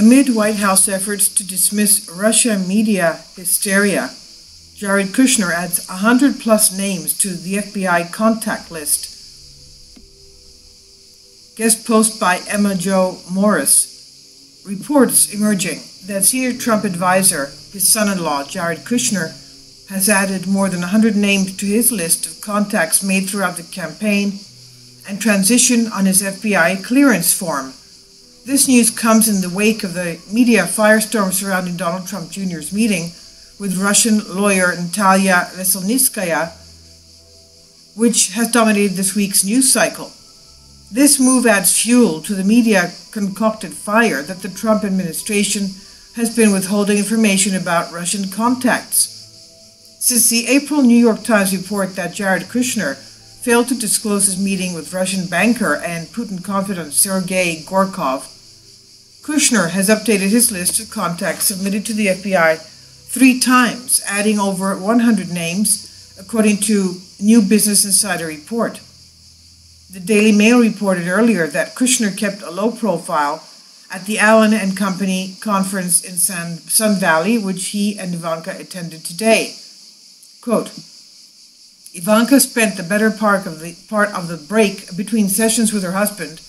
Amid White House efforts to dismiss Russia media hysteria, Jared Kushner adds 100 plus names to the FBI contact list. Guest post by Emma Jo Morris. Reports emerging that senior Trump advisor, his son in law, Jared Kushner, has added more than 100 names to his list of contacts made throughout the campaign and transition on his FBI clearance form. This news comes in the wake of the media firestorm surrounding Donald Trump Jr.'s meeting with Russian lawyer Natalia Veselnitskaya, which has dominated this week's news cycle. This move adds fuel to the media concocted fire that the Trump administration has been withholding information about Russian contacts. Since the April New York Times report that Jared Kushner failed to disclose his meeting with Russian banker and Putin confidant Sergei Gorkov, Kushner has updated his list of contacts submitted to the FBI three times, adding over 100 names, according to New Business Insider report. The Daily Mail reported earlier that Kushner kept a low profile at the Allen and Company conference in San, Sun Valley, which he and Ivanka attended today. Quote, Ivanka spent the better part of the part of the break between sessions with her husband,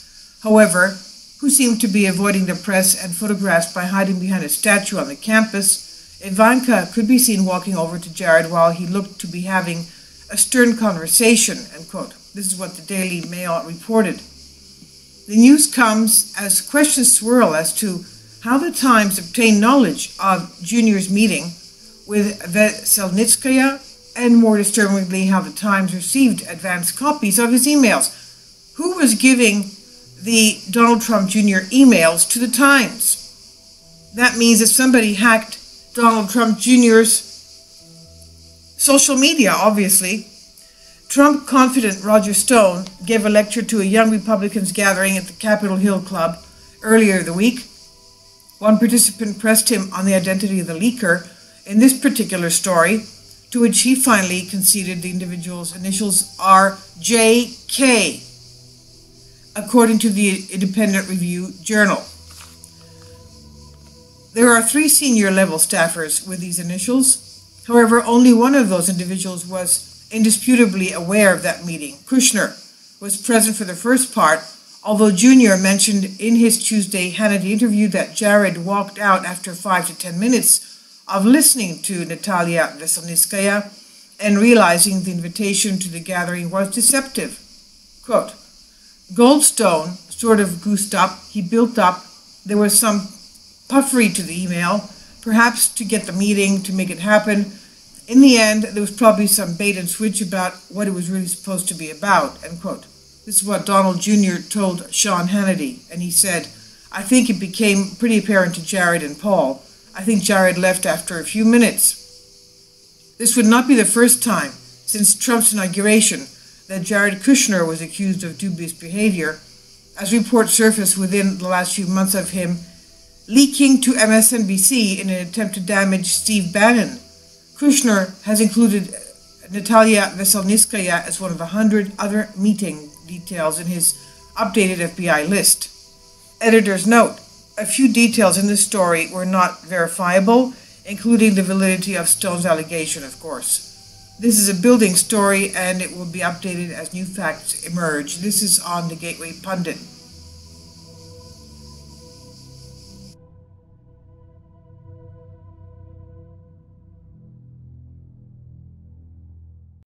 however, who seemed to be avoiding the press and photographs by hiding behind a statue on the campus. Ivanka could be seen walking over to Jared while he looked to be having a stern conversation. End quote. This is what the Daily Mail reported. The news comes as questions swirl as to how the Times obtained knowledge of Junior's meeting with Veselnitskaya and more disturbingly, how the Times received advance copies of his emails. Who was giving the Donald Trump Jr. emails to the Times? That means if somebody hacked Donald Trump Jr.'s social media, obviously. Trump confidant Roger Stone gave a lecture to a young Republicans gathering at the Capitol Hill Club earlier in the week. One participant pressed him on the identity of the leaker in this particular story to which he finally conceded the individual's initials are JK, according to the Independent Review Journal. There are three senior level staffers with these initials. However, only one of those individuals was indisputably aware of that meeting. Kushner was present for the first part, although Junior mentioned in his Tuesday Hannity interview that Jared walked out after five to ten minutes of listening to Natalia Veselnitskaya and realizing the invitation to the gathering was deceptive. Quote, Goldstone sort of goosed up, he built up, there was some puffery to the email, perhaps to get the meeting, to make it happen. In the end, there was probably some bait and switch about what it was really supposed to be about, end quote. This is what Donald Jr. told Sean Hannity, and he said, I think it became pretty apparent to Jared and Paul I think Jared left after a few minutes. This would not be the first time since Trump's inauguration that Jared Kushner was accused of dubious behavior, as reports surfaced within the last few months of him leaking to MSNBC in an attempt to damage Steve Bannon. Kushner has included Natalia Veselnitskaya as one of a hundred other meeting details in his updated FBI list. Editor's note a few details in this story were not verifiable, including the validity of Stone's allegation, of course. This is a building story and it will be updated as new facts emerge. This is on the Gateway Pundit.